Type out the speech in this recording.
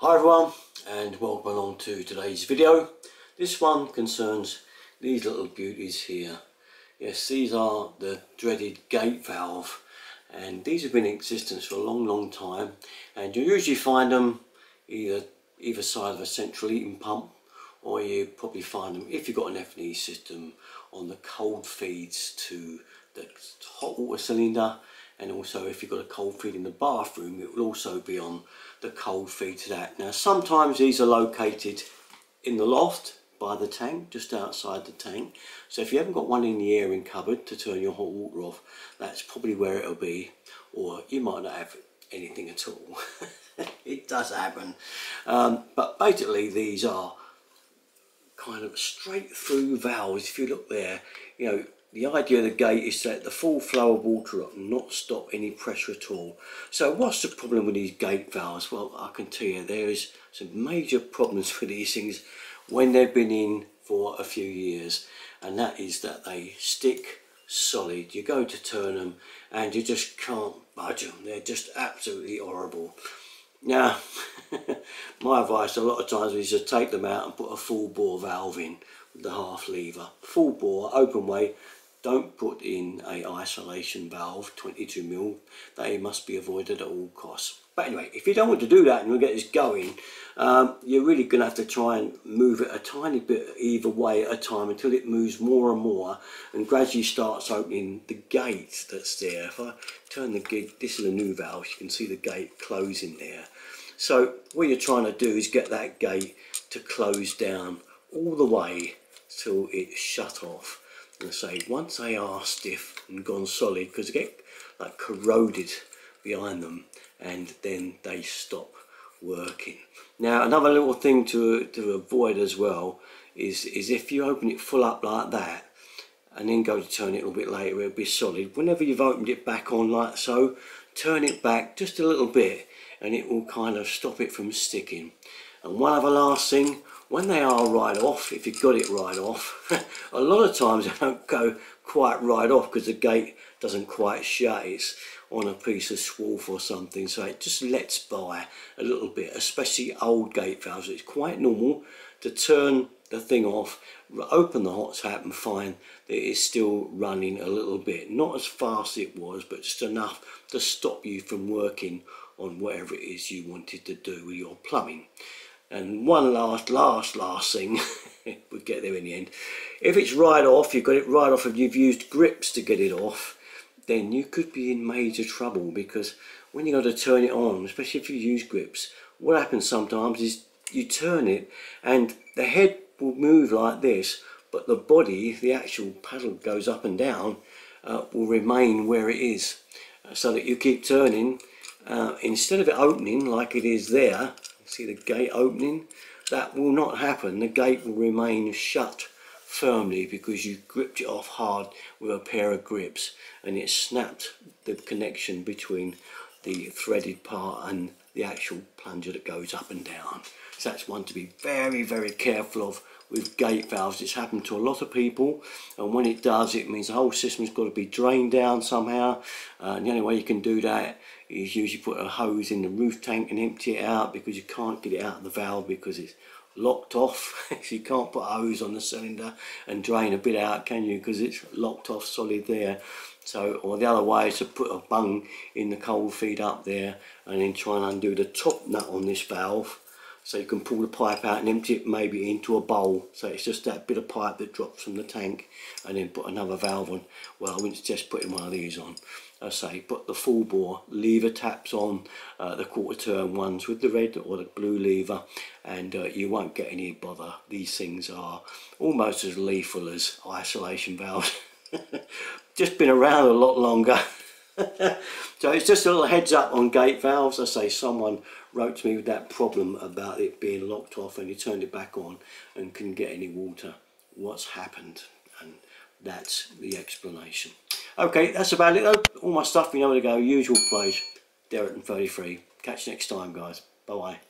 Hi everyone and welcome along to today's video. This one concerns these little beauties here. Yes, these are the dreaded gate valve and these have been in existence for a long long time and you usually find them either either side of a central heating pump or you probably find them if you've got an F&E system on the cold feeds to the hot water cylinder and also if you've got a cold feed in the bathroom it will also be on the cold feed to that. Now sometimes these are located in the loft by the tank, just outside the tank. So if you haven't got one in the airing cupboard to turn your hot water off, that's probably where it'll be. Or you might not have anything at all. it does happen. Um, but basically these are kind of straight through valves. If you look there, you know, the idea of the gate is to let the full flow of water up and not stop any pressure at all. So what's the problem with these gate valves? Well, I can tell you there is some major problems with these things when they've been in for a few years. And that is that they stick solid. You go to turn them and you just can't budge them. They're just absolutely horrible. Now, my advice a lot of times is to take them out and put a full bore valve in with the half lever. Full bore, open way, don't put in a isolation valve 22 mil. They must be avoided at all costs. But anyway if you don't want to do that and you get this going um, you're really gonna have to try and move it a tiny bit either way at a time until it moves more and more and gradually starts opening the gate that's there. If I turn the gate this is a new valve you can see the gate closing there. So what you're trying to do is get that gate to close down all the way till it's shut off and say once they are stiff and gone solid because they get like corroded behind them and then they stop working. Now another little thing to to avoid as well is is if you open it full up like that and then go to turn it a little bit later it'll be solid. Whenever you've opened it back on like so turn it back just a little bit and it will kind of stop it from sticking. And one other last thing when they are right off, if you've got it right off, a lot of times they don't go quite right off because the gate doesn't quite shut. It's on a piece of swarf or something, so it just lets by a little bit, especially old gate valves. It's quite normal to turn the thing off, open the hot tap and find that it's still running a little bit. Not as fast as it was, but just enough to stop you from working on whatever it is you wanted to do with your plumbing. And one last, last, last thing, we get there in the end. If it's right off, you've got it right off and you've used grips to get it off, then you could be in major trouble because when you got to turn it on, especially if you use grips, what happens sometimes is you turn it and the head will move like this, but the body, the actual paddle goes up and down, uh, will remain where it is. Uh, so that you keep turning, uh, instead of it opening like it is there, see the gate opening? That will not happen. The gate will remain shut firmly because you gripped it off hard with a pair of grips and it snapped the connection between the threaded part and the actual plunger that goes up and down. So that's one to be very very careful of with gate valves. It's happened to a lot of people and when it does it means the whole system's got to be drained down somehow. Uh, and the only way you can do that is usually put a hose in the roof tank and empty it out because you can't get it out of the valve because it's locked off. So you can't put a hose on the cylinder and drain a bit out can you? Because it's locked off solid there. So or the other way is to put a bung in the cold feed up there and then try and undo the top nut on this valve so you can pull the pipe out and empty it maybe into a bowl. So it's just that bit of pipe that drops from the tank and then put another valve on. Well I wouldn't suggest putting one of these on I say. Put the full bore lever taps on uh, the quarter turn ones with the red or the blue lever and uh, you won't get any bother. These things are almost as lethal as isolation valves. Just been around a lot longer so it's just a little heads up on gate valves I say someone wrote to me with that problem about it being locked off and he turned it back on and couldn't get any water. What's happened? And that's the explanation. Okay, that's about it though. All my stuff, you know where to go. Usual place. Dereton 33. Catch you next time, guys. Bye-bye.